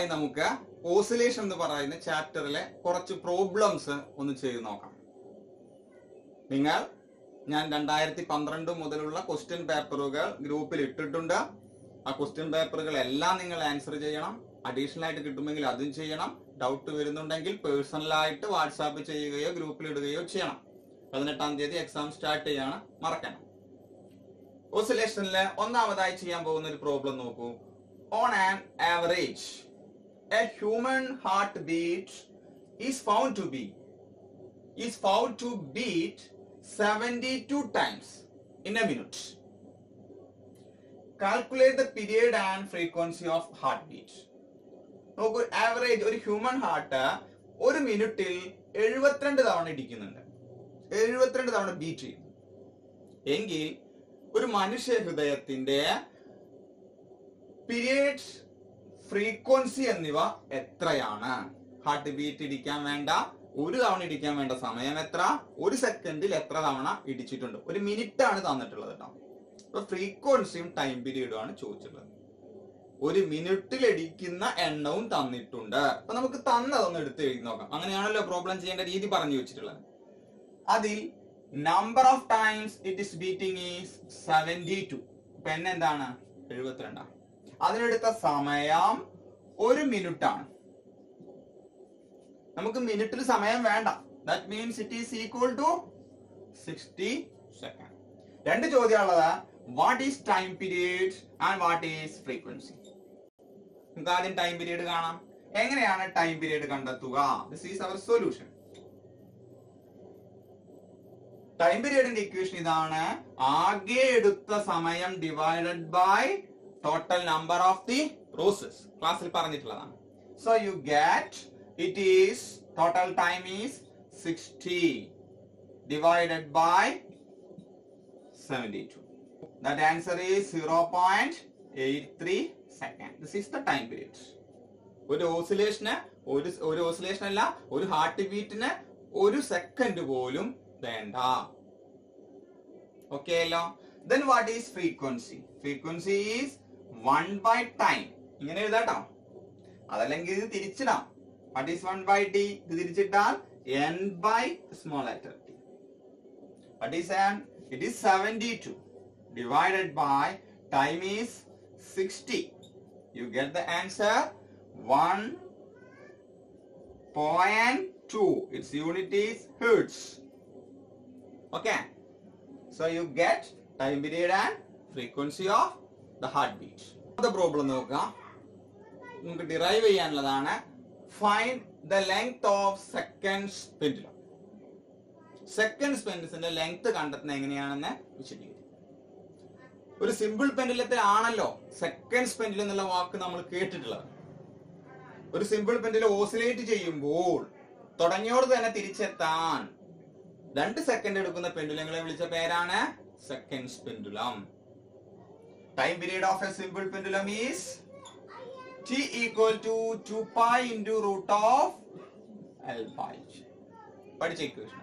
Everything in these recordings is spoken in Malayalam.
അടുത്തതായി നമുക്ക് ഓസിലേഷൻ എന്ന് പറയുന്ന ചാപ്റ്ററിലെ കുറച്ച് പ്രോബ്ലംസ് ഒന്ന് ചെയ്ത് നോക്കാം. നിങ്ങൾ ഞാൻ രണ്ടായിരത്തി പന്ത്രണ്ട് മുതലുള്ള ക്വസ്റ്റ്യൻ പേപ്പറുകൾ ഗ്രൂപ്പിൽ ഇട്ടിട്ടുണ്ട്. ആ ക്വസ്റ്റ്യൻ പേപ്പറുകൾ എല്ലാം നിങ്ങൾ ആൻസർ ചെയ്യണം. അഡീഷണൽ ആയിട്ട് കിട്ടുമെങ്കിൽ അതും ചെയ്യണം. ഡൗട്ട് വരുന്നുണ്ടെങ്കിൽ പേഴ്സണലായിട്ട് വാട്സാപ്പ് ചെയ്യുകയോ ഗ്രൂപ്പിൽ ഇടുകയോ ചെയ്യണം. പതിനെട്ടാം തീയതി എക്സാം സ്റ്റാർട്ട് ചെയ്യാണ്. മറക്കണം. ഓസിലേഷനിൽ ഒന്നാമതായി ചെയ്യാൻ പോകുന്ന ഒരു പ്രോബ്ലം നോക്കൂ. On an average a human heart beat is found to be is found to beat 72 times in a minute. Calculate the period and frequency of heartbeat. നോക്കൂ ആവറേജ് ഒരു ഹ്യൂമൻ ഹാർട്ട് ഒരു മിനിറ്റിൽ എഴുപത്തിരണ്ട് തവണ ഇടിക്കുന്നുണ്ട് എഴുപത്തിരണ്ട് തവണ ബീറ്റ് ചെയ്യുന്നു എങ്കിൽ ഒരു മനുഷ്യ ഹൃദയത്തിന്റെ പീരിയഡ് ഫ്രീക്വൻസി എന്നിവ എത്രയാണ്? ഹാർട്ട് ബീറ്റ് ഇടിക്കാൻ വേണ്ട ഒരു തവണ ഇടിക്കാൻ വേണ്ട സമയം എത്ര? ഒരു സെക്കൻഡിൽ എത്ര തവണ ഇടിച്ചിട്ടുണ്ട്? ഒരു മിനിറ്റ് ആണ് തന്നിട്ടുള്ളത് കേട്ടോ അപ്പൊ ഫ്രീക്വൻസിയും ടൈം പീരീഡും ആണ് ചോദിച്ചിട്ടുള്ളത്. ഒരു മിനിറ്റിൽ ഇടിക്കുന്ന എണ്ണവും തന്നിട്ടുണ്ട്. അപ്പൊ നമുക്ക് തന്നതൊന്ന് എടുത്ത് എഴുതി നോക്കാം. അങ്ങനെയാണല്ലോ പ്രോബ്ലം ചെയ്യേണ്ട രീതി പറഞ്ഞു വെച്ചിട്ടുള്ളത്. അതിൽ number of times it is beating is seventy two എന്താണ് എഴുപത്തിരണ്ടാണ് അതിനെടുത്ത സമയം ഒരു മിനിറ്റാണ്. നമുക്ക് മിനിറ്റിൽ സമയം വേണ്ട. That means it is equal to sixty second രണ്ട് ചോദ്യമുള്ളത് what is time period and what is frequency നമുക്ക് ആദ്യം ടൈം പീരീഡ് കാണാം. എങ്ങനെയാണ് ടൈം പീരീഡ് കണ്ടെത്തുക? This is our solution time പീരീഡിന്റെ equation ഇതാണ്. ആകെ എടുത്ത സമയം divided by total number of the roses ക്ലാസ്സിൽ പറഞ്ഞിട്ടുള്ളതാണ്. So you get it is total time is sixty divided by seventy two that answer is zero point eight three second this is the time period ഒരു ഓസിലേഷന് ഒരു ഒരു ഓസിലേഷൻ അല്ല ഒരു ഹാർട്ട് ബീറ്റിന് ഒരു സെക്കൻഡ് പോലും വേണ്ട. ഓക്കെ അല്ലോ then what is frequency frequency is one by time ഇങ്ങനെ എഴുതാട്ടോ. അതല്ലെങ്കിൽ ഇത് തിരിച്ചിടാം. What is one by T ഇത് തിരിച്ചിട്ടാൽ N by small letter T what is N it is seventy two divided by time is sixty you get the answer one point two it's unit is hertz Okay. So you get time period and frequency of heart beat The problem നോക്കുക. നമുക്ക് derive ചെയ്യാനുള്ളതാണ്. Find the length of seconds pendulum second പെൻഡുലത്തിന്റെ length കണ്ടെത്തുന്നത് എങ്ങനെയാണെന്ന് വിശദീകരിക്കും. ഒരു സിമ്പിൾ പെൻഡുലത്തിലാണല്ലോ സെക്കൻഡ് സ്പെൻഡിൽ എന്നുള്ള വാക്ക് നമ്മൾ കേട്ടിട്ടുള്ളത്. ഒരു സിമ്പിൾ പെൻഡിൽ ഓസിലേറ്റ് ചെയ്യുമ്പോൾ തുടങ്ങിയോട് തന്നെ തിരിച്ചെത്താൻ രണ്ട് സെക്കൻഡ് എടുക്കുന്ന പെൻഡുലങ്ങളെ വിളിച്ച പേരാണ് second pendulum time period of a simple pendulum is t equal to two pi into root of L pi പഠിച്ച ഇക്വേഷൻ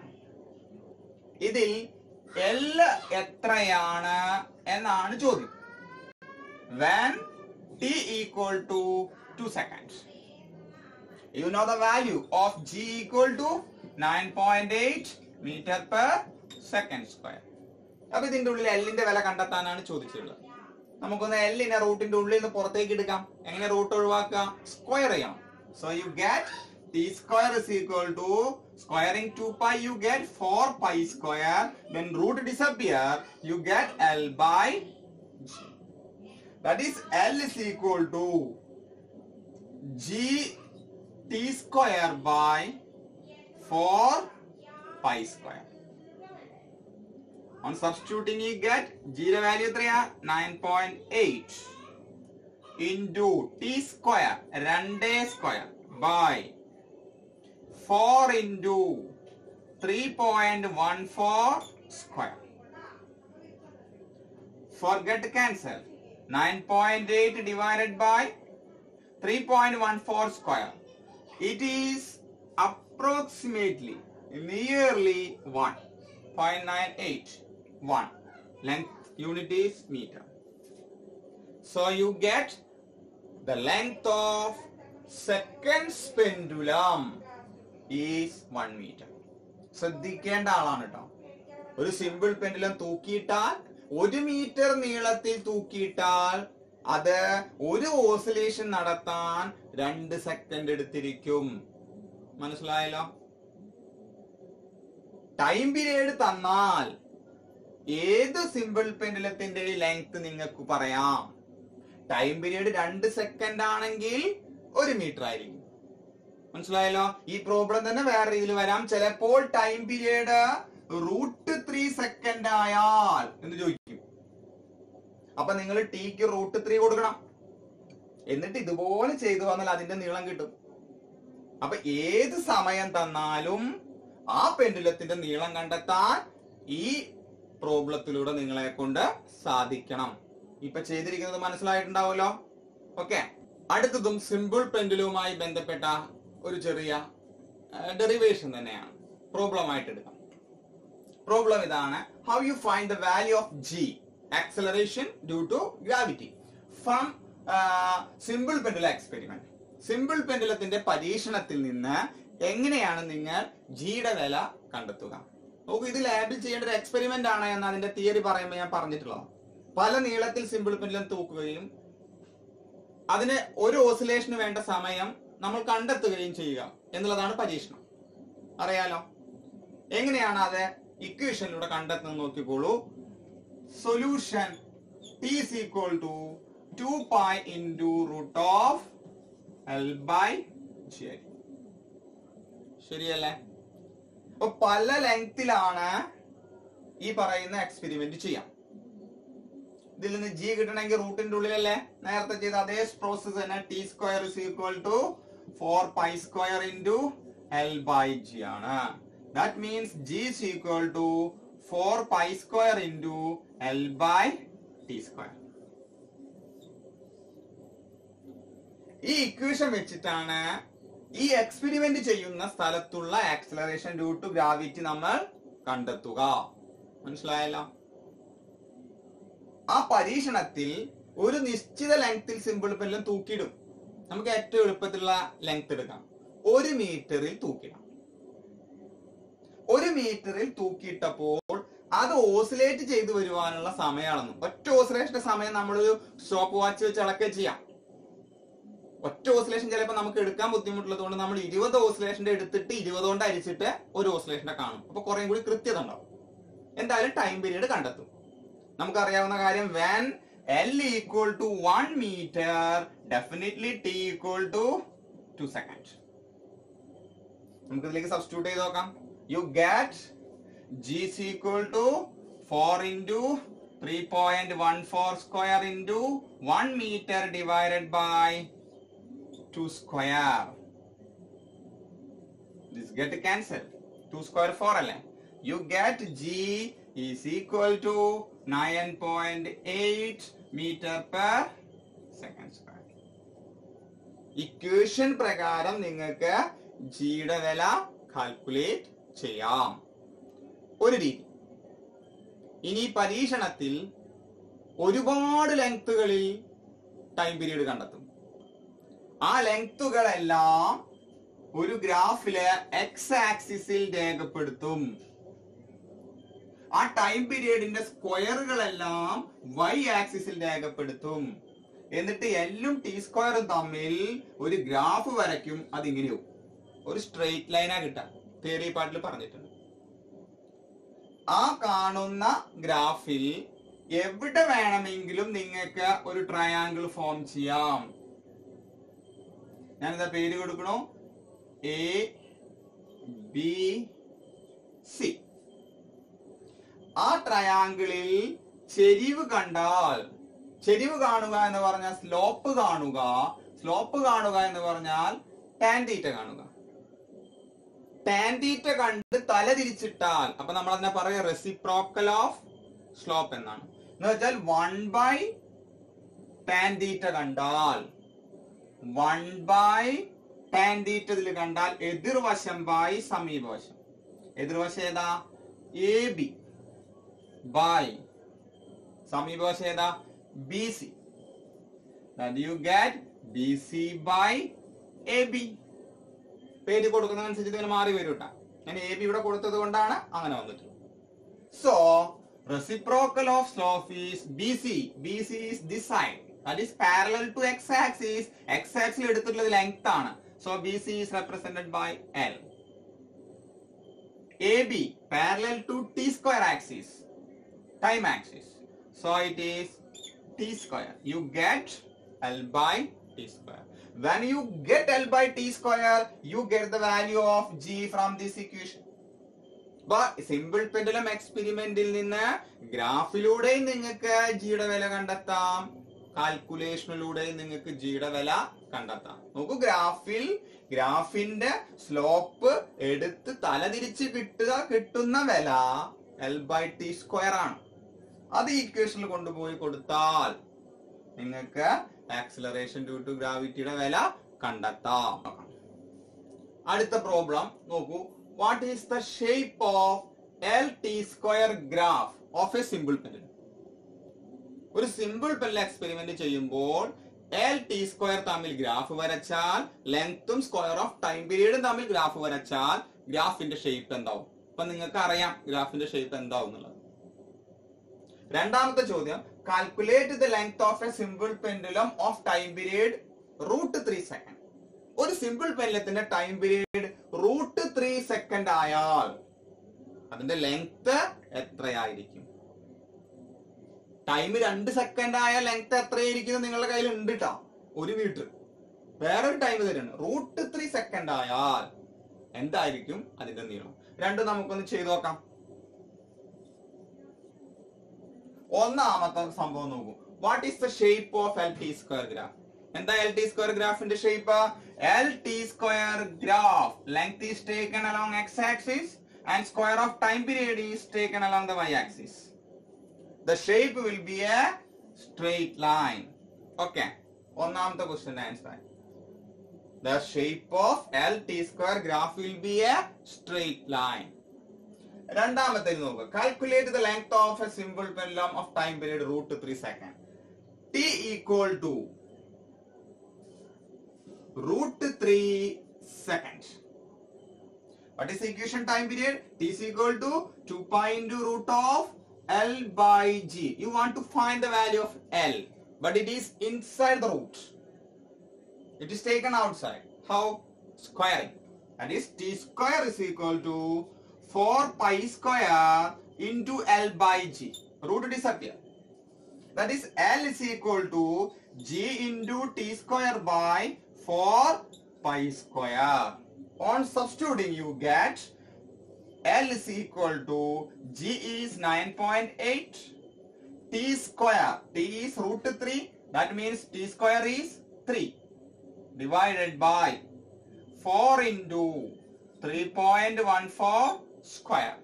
ഇതിൽ എൽ എത്രയാണ് എന്നാണ് ചോദ്യം. When T equal to two seconds you know the value of g equal to 9.8 metre per second square അപ്പൊ ഇതിന്റെ ഉള്ളിൽ എല്ലിന്റെ വില കണ്ടെത്താനാണ് ചോദിച്ചിട്ടുള്ളത്. നമുക്കൊന്ന് എല്ലിനെ റൂട്ടിന്റെ ഉള്ളിൽ നിന്ന് പുറത്തേക്ക് എടുക്കാം. എങ്ങനെ റൂട്ട് ഒഴിവാക്കുക സ്ക്വയർ ചെയ്യണം so you get T square is equal to squaring two pi you get four pi square then root disappear you get L by that is L is equal to G T square by four pi square. On substituting you get g യുടെ വാല്യൂ എത്രയാ nine point eight into T square രണ്ടേ square by four into three point one four square forget cancel 9.8 divided by 3.14 square it is approximately nearly 1.98 1 length unit is meter. So you get the length of seconds pendulum is one metre ശ്രദ്ധിക്കേണ്ട ആളാണ് കേട്ടോ ഒരു സിമ്പിൾ പെൻഡുലം തൂക്കിയിട്ടാൽ ഒരു മീറ്റർ നീളത്തിൽ തൂക്കിയിട്ടാൽ അത് ഒരു ഓസിലേഷൻ നടത്താൻ രണ്ട് സെക്കൻഡ് എടുത്തിരിക്കും. മനസ്സിലായല്ലോ? ടൈം പീരീഡ് തന്നാൽ ഏത് സിമ്പിൾ പെൻഡുലത്തിന്റെ ലെങ്ത് നിങ്ങൾക്ക് പറയാം? ടൈം പീരീഡ് രണ്ട് സെക്കൻഡ് ആണെങ്കിൽ ഒരു മീറ്റർ ആയിരിക്കും. മനസ്സിലായല്ലോ? ഈ പ്രോബ്ലം തന്നെ വേറെ രീതിയിൽ വരാം. ചിലപ്പോൾ time period root three second ആയാൽ എന്ന് ചോദിക്കും? അപ്പൊ നിങ്ങൾ ടിക്ക് റൂട്ട് ത്രീ കൊടുക്കണം. എന്നിട്ട് ഇതുപോലെ ചെയ്തു വന്നാൽ അതിന്റെ നീളം കിട്ടും. അപ്പൊ ഏത് സമയം തന്നാലും ആ പെൻഡുലത്തിന്റെ നീളം കണ്ടെത്താൻ ഈ പ്രോബ്ലത്തിലൂടെ നിങ്ങളെ കൊണ്ട് സാധിക്കണം. ഇപ്പൊ ചെയ്തിരിക്കുന്നത് മനസ്സിലായിട്ടുണ്ടാവുമല്ലോ? ഓക്കെ അടുത്തതും സിമ്പിൾ പെൻഡുലുമായി ബന്ധപ്പെട്ട ഒരു ചെറിയ ഡെറിവേഷൻ തന്നെയാണ്. പ്രോബ്ലം ആയിട്ട് എടുക്കാം. പ്രോബ്ലം ഇതാണ് how you find the value of G acceleration due to gravity from simple pendulum experiment simple പെൻഡുലത്തിന്റെ പരീക്ഷണത്തിൽ നിന്ന് എങ്ങനെയാണ് നിങ്ങൾ ജിയുടെ വില കണ്ടെത്തുക? നോക്കൂ ഇത് ലാബിൽ ചെയ്യേണ്ട ഒരു എക്സ്പെരിമെന്റ് ആണ് എന്ന് അതിന്റെ തിയറി പറയുമ്പോൾ ഞാൻ പറഞ്ഞിട്ടുള്ളത്. പല നീളത്തിൽ സിമ്പിൾ പെൻഡുലം തൂക്കുകയും അതിന് ഒരു ഓസിലേഷന് വേണ്ട സമയം നമ്മൾ കണ്ടെത്തുകയും ചെയ്യുക എന്നുള്ളതാണ് പരീക്ഷണം. അറിയാലോ? എങ്ങനെയാണ് അത് ഇക്വേഷനിലൂടെ കണ്ടെത്തുന്നത് നോക്കിക്കോളൂ. Solution T equal to 2 pi into root of L by ശരിയല്ലേ? അപ്പൊ പല ലെങ്തിലാണ് ഈ പറയുന്ന എക്സ്പെരിമെന്റ് ചെയ്യാം. ഇതിൽ നിന്ന് ജി കിട്ടണമെങ്കിൽ റൂട്ടിന്റെ ഉള്ളിലല്ലേ? നേരത്തെ ചെയ്ത അതേ പ്രോസസ് തന്നെ T square is equal to four pi square into L by G ആണ്. That means G is equal to four pi square into L by T square ഈ ഇക്വേഷൻ വെച്ചിട്ടാണ് ഈ എക്സ്പെരിമെന്റ് ചെയ്യുന്ന സ്ഥലത്തുള്ള ആക്സലറേഷൻ ഡ്യൂ ടു ഗ്രാവിറ്റി നമ്മൾ കണ്ടെത്തുക. മനസ്സിലായല്ലോ? ആ പരീക്ഷണത്തിൽ ഒരു നിശ്ചിത ലെങ്ത്തിൽ സിമ്പിൾ പെല്ലും തൂക്കിയിടും. നമുക്ക് ഏറ്റവും എളുപ്പത്തിലുള്ള ലെങ്ത് എടുക്കാം. ഒരു മീറ്ററിൽ തൂക്കിടാം. ഒരു മീറ്ററിൽ തൂക്കിയിട്ടപ്പോൾ അത് ഓസിലേറ്റ് ചെയ്തു വരുവാനുള്ള സമയമാണെന്നും ഒറ്റ ഓസിലേഷന്റെ സമയം നമ്മളൊരു സ്റ്റോപ്പ് വാച്ച് വെച്ച് അളക്കുക ചെയ്യാം. ഒറ്റ ഓസിലേഷൻ ചിലപ്പോൾ നമുക്ക് എടുക്കാൻ ബുദ്ധിമുട്ടുള്ളത് കൊണ്ട് നമ്മൾ ഇരുപത് ഓസിലേഷന്റെ എടുത്തിട്ട് ഇരുപത് കൊണ്ട് അരിച്ചിട്ട് ഒരു ഓസിലേഷന്റെ കാണും. അപ്പൊ കുറേ കൂടി കൃത്യത ഉണ്ടാവും. എന്തായാലും ടൈം പീരീഡ് കണ്ടെത്തും. നമുക്കറിയാവുന്ന കാര്യം when L equal to one metre definitely T equal to two second നമുക്ക് ഇതിലേക്ക് സബ്സ്റ്റിറ്റ്യൂട്ട് ചെയ്ത് നോക്കാം. You get G C equal to four into three point one four square into one metre divided by two square this get cancel two square four അല്ലേ? You get G is equal to nine point eight metre per second square equation പ്രകാരം നിങ്ങൾക്ക് ജിയുടെ വില കാൽക്കുലേറ്റ് ചെയ്യാം. ഒരു രീതി. ഇനി പരീക്ഷണത്തിൽ ഒരുപാട് ലെങ്ത്തുകളിൽ ടൈം പീരീഡ് കണ്ടെത്തും. ആ ലെങ്ത്തുകളെല്ലാം ഒരു ഗ്രാഫിൽ എക്സ് ആക്സിസിൽ രേഖപ്പെടുത്തും. ആ ടൈം പീരീഡിന്റെ സ്ക്വയറുകളെല്ലാം വൈ ആക്സിസിൽ രേഖപ്പെടുത്തും. എന്നിട്ട് എല്ലും ടി സ്ക്വയറും തമ്മിൽ ഒരു ഗ്രാഫ് വരയ്ക്കും. അതിങ്ങനെയും ഒരു സ്ട്രെയിറ്റ് ലൈനാ കിട്ടാം തിയറി പാട്ടിൽ പറഞ്ഞിട്ടുണ്ട്. ആ കാണുന്ന ഗ്രാഫിൽ എവിടെ വേണമെങ്കിലും നിങ്ങൾക്ക് ഒരു ട്രയാങ്കിൾ ഫോം ചെയ്യാം. ഞാനെന്താ പേര് കൊടുക്കണു? എ ബി സി ആ ട്രയാങ്കിളിൽ ചെരിവ് കണ്ടാൽ ചെരിവ് കാണുക എന്ന് പറഞ്ഞാൽ സ്ലോപ്പ് കാണുക സ്ലോപ്പ് കാണുക എന്ന് പറഞ്ഞാൽ ടാൻ തീറ്റ കാണുക. ടാൻ തീറ്റ കണ്ട് തല തിരിച്ചിട്ടാൽ അപ്പൊ നമ്മൾ അതിനെ പറയുക? റെസിപ്രോക്കൽ ഓഫ് സ്ലോപ്പ് എന്നാണ്. എന്ന് വെച്ചാൽ വൺ ബൈ ടാൻ തീറ്റ കണ്ടാൽ വൺ ബൈ ടാൻ തീറ്റ ഇതിൽ കണ്ടാൽ എതിർവശം ബൈ സമീപവശം. എതിർവശം ഏതാ? A B. ബൈ. സമീപവശം ഏതാ? B C. You get B C by A B. പേര് കൊടുക്കുന്നതനുസരിച്ച് ഇതിന് മാറി വരും കേട്ടോ. ഞാൻ എ ബി ഇവിടെ കൊടുത്തത് കൊണ്ടാണ് അങ്ങനെ വന്നിട്ടുള്ളത്. So reciprocal of slope is B C B C is this side that is parallel to X axis X axis എടുത്തിട്ടുള്ളത് ലെങ്ത് ആണ് so B C is represented by L A B parallel to T square axis time axis. So it is t square. You get L by t square. When you get L by t square, you get the value of G from this equation. Simple pendulum എക്സ്പെരിമെന്റിൽ നിന്ന് ഗ്രാഫിലൂടെയും നിങ്ങൾക്ക് ജിയുടെ വില കണ്ടെത്താം കാൽക്കുലേഷനിലൂടെയും നിങ്ങൾക്ക് ജിയുടെ വില കണ്ടെത്താം. നോക്കൂ ഗ്രാഫിൽ ഗ്രാഫിന്റെ സ്ലോപ്പ് എടുത്ത് തലതിരിച്ച് കിട്ടുക കിട്ടുന്ന വില എൽ ബൈ ടി സ്ക്വയർ ആണ്. അത് ഈക്വേഷനിൽ കൊണ്ടുപോയി കൊടുത്താൽ നിങ്ങൾക്ക് ആക്സിലറേഷൻ ഡ്യൂ ടു ഗ്രാവിറ്റിയുടെ വില കണ്ടെത്താം. അടുത്ത പ്രോബ്ലം നോക്കൂ. What is the shape of L T square graph of a simple pen ഒരു സിമ്പിൾ പെൻ എക്സ്പെരിമെന്റ് ചെയ്യുമ്പോൾ എൽ ടി സ്ക്വയർ തമ്മിൽ ഗ്രാഫ് വരച്ചാൽ ലെങ്ത്തും സ്ക്വയർ ഓഫ് ടൈം പീരീഡും തമ്മിൽ ഗ്രാഫ് വരച്ചാൽ ഗ്രാഫിന്റെ ഷേപ്പ് എന്താവും? അപ്പൊ നിങ്ങൾക്ക് അറിയാം ഗ്രാഫിന്റെ ഷേപ്പ് എന്താവും എന്നുള്ളത്. രണ്ടാമത്തെ ചോദ്യം calculate the length of a simple pendulum of time period root three second ഒരു simple പെൻഡലത്തിന്റെ time period root three second ആയാൽ അതിന്റെ ലെങ്ത് എത്രയായിരിക്കും? ടൈം രണ്ട് സെക്കൻഡ് ആയ ലെങ്ത് എത്രയായിരിക്കും നിങ്ങളുടെ കയ്യിൽ ഉണ്ട് കേട്ടോ ഒരു മീറ്റർ വേറൊരു ടൈം തരുന്നു. റൂട്ട് ത്രീ സെക്കൻഡ് ആയാൽ എന്തായിരിക്കും അതിന്റെ നീളം. രണ്ട് നമുക്കൊന്ന് ചെയ്തു നോക്കാം. ഒന്നാമത്തെ സംഭവം നോക്കൂ. What is the shape of L T square graph എന്താ എൽ ടി സ്ക്വയർ ഗ്രാഫിന്റെ shape L T square graph length is taken along X axis and square of time period is taken along the Y axis the shape will be a straight line okay ഒന്നാമത്തെ question answer The shape of LT square graph will be a straight line. രണ്ടാമത്തെ നോക്കുക calculate the length of a simple pendulum of time period root three second T equal to root three second What is the equation time period? T is equal to 2 pi into root of L by G. You want to find the value of L, but it is inside the root. It is taken outside. How? Squaring. That is t square is equal to 4 pi square into L by G. Root disappear. That is L is equal to G into t square by 4 pi square. On substituting you get L is equal to G is 9.8 t square. T is root 3. That means t square is 3 divided by 4 into 3.14 square.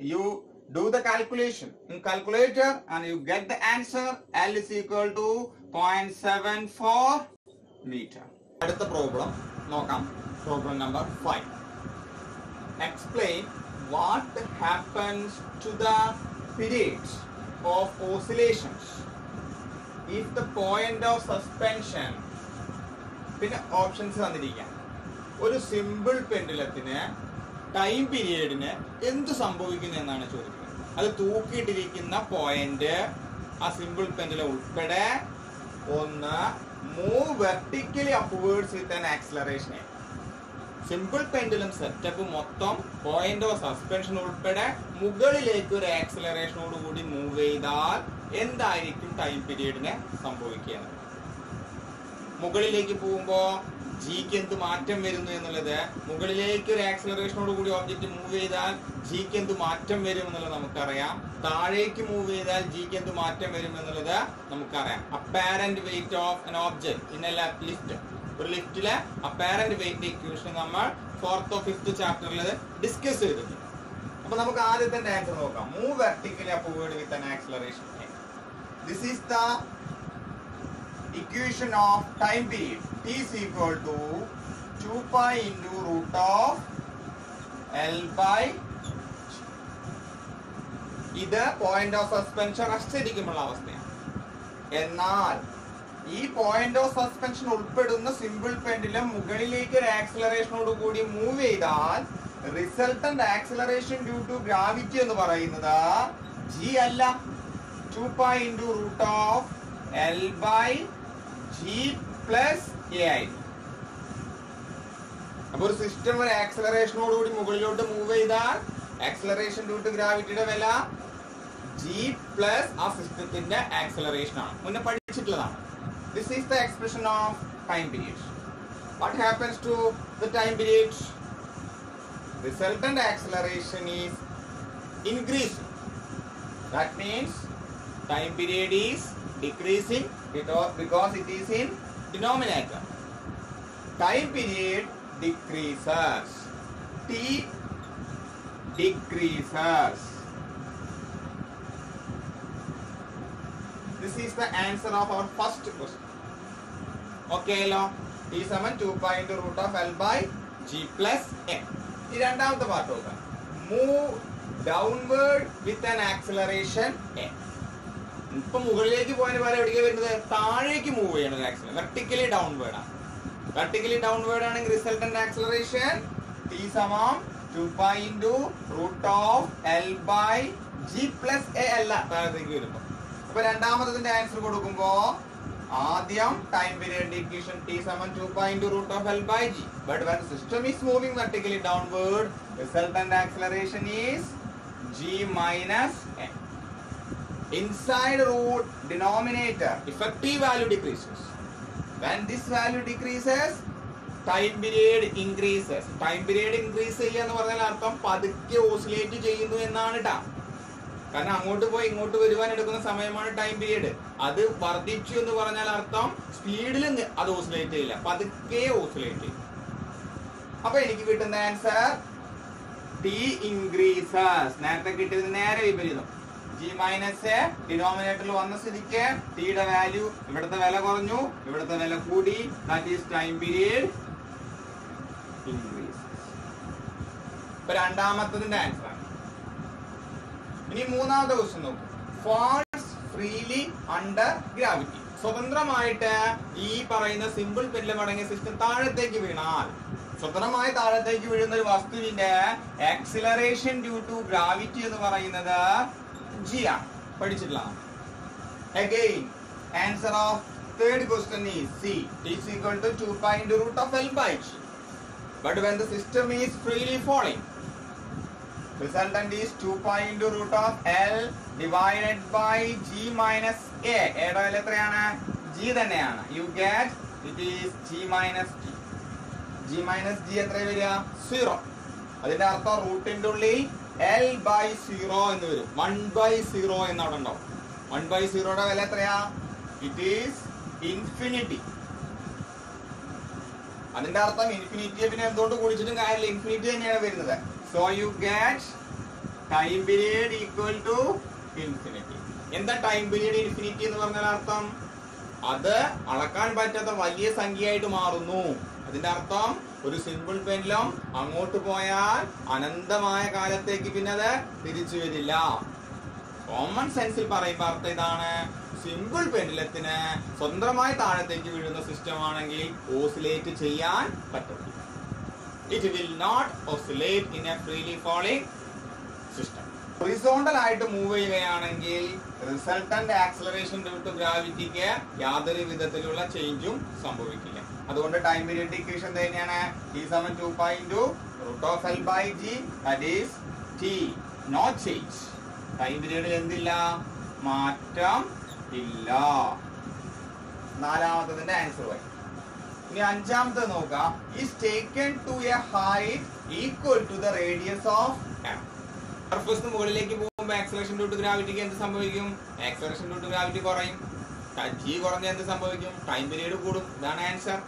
You do the calculation in calculator and you get the answer L is equal to 0.74 meter. അടുത്ത പ്രോബ്ലം നോക്കാം problem number five explain what happens to the periods of oscillations. If the point of suspension പിന്നെ ഓപ്ഷൻസ് തന്നിരിക്കാം. ഒരു സിമ്പിൾ പെൻഡുലത്തിന് ടൈം പീരീഡിന് എന്ത് സംഭവിക്കുന്നു എന്നാണ് ചോദിക്കുന്നത്. അത് തൂക്കിയിട്ടിരിക്കുന്ന പോയിന്റ് ആ സിമ്പിൾ പെൻഡുലം ഉൾപ്പെടെ ഒന്ന് move vertically upwards with an acceleration simple pendulum setup മൊത്തം പോയിന്റ് ഓഫ് സസ്പെൻഷൻ ഉൾപ്പെടെ മുകളിലേക്ക് ഒരു ആക്സിലറേഷനോട് കൂടി മൂവ് ചെയ്താൽ എന്തായിരിക്കും ടൈം പീരീഡിന് സംഭവിക്കുക മുകളിലേക്ക് പോകുമ്പോ ജിക്ക് എന്ത് മാറ്റം വരുന്നു എന്നുള്ളത്? മുകളിലേക്ക് ഒരു ആക്സിലറേഷനോട് കൂടി ഓബ്ജക്റ്റ് മൂവ് ചെയ്താൽ ജിക്ക് എന്ത് മാറ്റം വരും എന്നുള്ളത് നമുക്കറിയാം. താഴേക്ക് മൂവ് ചെയ്താൽ ജിക്ക് എന്ത് മാറ്റം വരും എന്നുള്ളത് നമുക്കറിയാം. Apparent weight of an object in a lift ഒരു ലിഫ്റ്റിലെ അപ്പാരന്റ് വെയിറ്റ് ഇക്വേഷൻ നമ്മൾ ഫോർത്തോ ഫിഫ്ത് ചാപ്റ്ററിൽ ഡിസ്കസ് ചെയ്തിട്ടുണ്ട്. അപ്പൊ നമുക്ക് ആദ്യത്തെ ആൻസർ നോക്കാം. Move vertically upward with an this is the equation of time period T is equal to 2 pi into root of L by ഇത് പോയിന്റ് ഓഫ് സസ്പെൻഷൻ റെസ്റ്റ് അവസ്ഥയാണ്. എന്നാൽ ഈ പോയിന്റ് ഓഫ് സസ്പെൻഷൻ ഉൾപ്പെടുന്ന സിമ്പിൾ പെൻഡിലും മുകളിലേക്ക് ഒരു ആക്സിലറേഷനോട് കൂടി മൂവ് ചെയ്താൽ resultant acceleration due to gravity എന്ന് പറയുന്നത് ജി അല്ല. Two pi into root of L by G plus a ആയിരിക്കും. അപ്പൊ ഒരു സിസ്റ്റം ഒരു ആക്സിലറേഷനോട് കൂടി മുകളിലോട്ട് മൂവ് ചെയ്താൽ ആക്സിലറേഷൻ ഡ്യൂ ടു ഗ്രാവിറ്റിയുടെ വില ജി പ്ലസ് ആ സിസ്റ്റത്തിന്റെ ആക്സിലറേഷൻ ആണ്. മുന്നേ പഠിച്ചിട്ടുള്ളതാണ്. This is the expression of time period. What happens to the time period? Resultant acceleration is increasing. That means time period is decreasing because it is in denominator. Time period decreases. T decreases. The answer of our first question. Okay lo t summon 2 pi into root of l by g plus n. ഈ രണ്ടാമത്തെ പാർട്ട് നോക്കാം. Move downward with an acceleration a ഇപ്പൊ മുകളിലേക്ക് പോയതിന് പകരം എവിടേക്ക് വരുന്നത്? താഴേക്ക് മൂവ് ചെയ്യണം ആക്സിലർ വെർട്ടിക്കലി ഡൗൺവേർഡ് ആണ്. വെർട്ടിക്കലി ഡൗൺവേർഡ് ആണെങ്കിൽ റിസൾട്ടന്റ് ആക്സിലറേഷൻ ടി സമം two pi into root of L by G plus a അല്ല താഴത്തേക്ക് വരുമ്പോ. അപ്പൊ രണ്ടാമത്തതിന്റെ ആൻസർ കൊടുക്കുമ്പോ ആദ്യം ടൈം പീരിയഡ് ഇക്വേഷൻ ടി സമം two point root of L by G but when system is moving vertically downward resultant acceleration is G minus a inside root denominator effective value decreases. When this value decreases time period increases. Time period increase ചെയ്യുക എന്ന് പറഞ്ഞാൽ അർത്ഥം പതുക്കെ ഓസിലേറ്റ് ചെയ്യുന്നു എന്നാണ് ട്ടാ. കാരണം അങ്ങോട്ട് പോയി ഇങ്ങോട്ട് വരുവാൻ എടുക്കുന്ന സമയമാണ് ടൈം പീരീഡ് അത് വർദ്ധിച്ചു എന്ന് പറഞ്ഞാൽ അർത്ഥം സ്പീഡിൽ അത് ഓസിലേറ്റ് ചെയ്യില്ല. പതുക്കെ ഓസിലേറ്റ് ചെയ്യും. അപ്പൊ എനിക്ക് കിട്ടുന്ന ആൻസർ ടി ഇൻക്രീസസ് നേരത്തെ കിട്ടിയത് നേരെ വിപരീതം. ജി മൈനസ് ഡിനോമിനേറ്ററിൽ വന്ന സ്ഥിതിക്ക് ടിയുടെ വാല്യൂ ഇവിടുത്തെ വില കുറഞ്ഞു. ഇവിടുത്തെ വില കൂടി. That is time period increase ഇപ്പൊ രണ്ടാമത്തതിന്റെ ആൻസർ ഇനി മൂന്നാമത്തെ ക്വസ്റ്റ്യൻ നോക്കൂ. ഫാൾസ് ഫ്രീലി അണ്ടർ ഗ്രാവിറ്റി സ്വതന്ത്രമായിട്ട് ഈ പറയുന്ന സിമ്പിൾ പെല്ലം അടങ്ങിയ സിസ്റ്റം താഴത്തേക്ക് വീണാൽ സ്വതന്ത്രമായി താഴത്തേക്ക് വീഴുന്ന ഒരു വസ്തുവിന്റെ ആക്സിലറേഷൻ ഡ്യൂ ടു ഗ്രാവിറ്റി എന്ന് പറയുന്നത് ജി ആണ്. പഠിച്ചിട്ടില്ല. Again answer of third question is C is equal to two root of L by G but when the system is freely falling Resultant is 2 pi into root of L divided by G minus A. എയുടെ വില എത്രയാണ്? G തന്നെയാണ്. You get it is G minus G. G minus G എത്ര വരിക? സീറോ അതിന്റെ അർത്ഥം റൂട്ടിന്റെ ഉള്ളിൽ എൽ ബൈ സീറോ എന്ന് വരും. വൺ ബൈ സീറോ എന്ന് അവിടെ ഉണ്ടാവും വൺ ബൈ സീറോയുടെ വില എത്രയാ? ഇറ്റ് ഈസ് ഇൻഫിനിറ്റി അതിന്റെ അർത്ഥം ഇൻഫിനിറ്റിയെ പിന്നെ എന്തുകൊണ്ട് കുടിച്ചിട്ടും കാര്യമില്ല. ഇൻഫിനിറ്റി തന്നെയാണ് വരുന്നത്. So you get time period equal to infinity. എന്താ ടൈം പീരീഡ് ഇൻഫിനിറ്റി എന്ന് പറഞ്ഞാൽ അർത്ഥം? അത് അളക്കാൻ പറ്റാത്ത വലിയ സംഖ്യയായിട്ട് മാറുന്നു. അതിന്റെ അർത്ഥം ഒരു സിമ്പിൾ പെൻഡലം അങ്ങോട്ട് പോയാൽ അനന്തമായ കാലത്തേക്ക് പിന്നെ അത് തിരിച്ചു വരില്ല. കോമൺ സെൻസിൽ പറയുമ്പോൾ അർത്ഥം ഇതാണ്. സിമ്പിൾ പെൻലത്തിന് സ്വന്തമായി താഴത്തേക്ക് വീഴുന്ന സിസ്റ്റം ആണെങ്കിൽ ഓസിലേറ്റ് ചെയ്യാൻ പറ്റും it will not oscillate in a freely falling system horizontal ആയിട്ട് മൂവ് ചെയ്യുകയാണെങ്കിൽ റിസൾട്ടന്റ് ആക്സലറേഷൻ ഡ്യൂ ടു ഗ്രാവിറ്റിക്ക് യാതൊരു വിധത്തിലുള്ള ചേഞ്ചും സംഭവിക്കില്ല. അതുകൊണ്ട് ടൈം പീരിയഡ് ഇക്വേഷൻ തന്നെയാണ് T seven two point root of L by G that is T no change time പീരിയഡിൽ എന്തില്ല? മാറ്റം ഇല്ല. നാലാമത്തതിന്റെ ആൻസർ വൈ ഇനി അഞ്ചാമത്തെ നോക്കാം. Is taken to a height equal to the radius of surface മുകളിലേക്ക് പോകുമ്പോൾ ആക്സലേഷൻ ഡ്യൂ ടു ഗ്രാവിറ്റിക്ക് എന്ത് സംഭവിക്കും? ആക്സലേഷൻ ഡ്യൂ ടു ഗ്രാവിറ്റി കുറയും. ജി കുറഞ്ഞ എന്ത് സംഭവിക്കും? ടൈം പീരീഡ് കൂടും. ഇതാണ് ആൻസർ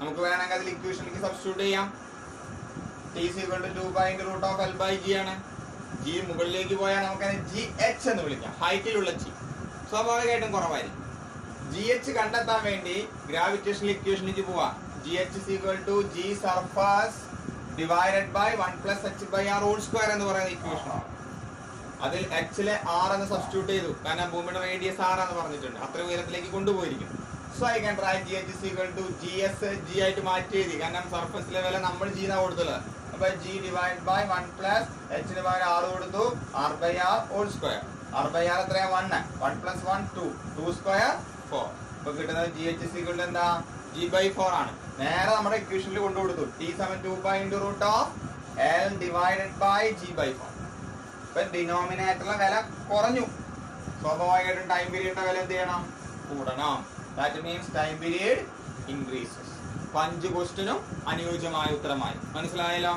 നമുക്ക് വേണമെങ്കിൽ അതിൽ ഇക്വേഷനിലേക്ക് സബ്സ്റ്റിറ്റ്യൂട്ട് ചെയ്യാം. ടി സി കൊണ്ട് root of L by G ആണ്. ജി മുകളിലേക്ക് പോയാൽ നമുക്ക് ജി എച്ച് എന്ന് വിളിക്കാം. ഹൈറ്റിലുള്ള ജി സ്വാഭാവികമായിട്ടും കുറവായിരിക്കും. ജി എച്ച് കണ്ടെത്താൻ വേണ്ടി ഗ്രാവിറ്റേഷണൽ ഇക്വേഷനിലേക്ക് പോവാം. G H equal to G surface divided by one plus H by R whole square എന്ന് പറയുന്ന ഇക്വേഷൻ അതിൽ എച്ചിലെ ആർ എന്ന് സബ്സ്റ്റിറ്റ്യൂട്ട് ചെയ്തു. കാരണം ഭൂമിയുടെ റേഡിയസ് ആർ എന്ന് പറഞ്ഞിട്ടുണ്ട്. അത്ര ഉയരത്തിലേക്ക് കൊണ്ടുപോയിരിക്കും so I can write G H is equal to G S G ആയിട്ട് മാറ്റി എഴുതി. കാരണം സർഫസിലെ വില നമ്മൾ ജി എന്നാ കൊടുത്തത്. അപ്പൊ G divide by one plus H പകരം ആർ കൊടുത്തു. R by R whole square R by R എത്രയാ? One one plus one two two square four ഇപ്പൊ കിട്ടുന്നത് ജി എച്ച് ഇസ് എന്താ? ജി ബൈ ഫോർ ആണ്. നേരെ നമ്മുടെ ഇക്വേഷനിൽ കൊണ്ടുകൊടുത്തു T seven two by into root of L divided by G by four ഇപ്പൊ ഡിനോമിനേറ്ററിലെ വില കുറഞ്ഞു. സ്വാഭാവികമായിട്ടും ടൈം പീരീഡിന്റെ വില എന്ത് ചെയ്യണം? കൂടണം. That means time period increases അഞ്ച് ക്വസ്റ്റിനും അനുയോജ്യമായ ഉത്തരമായി. മനസ്സിലായല്ലോ?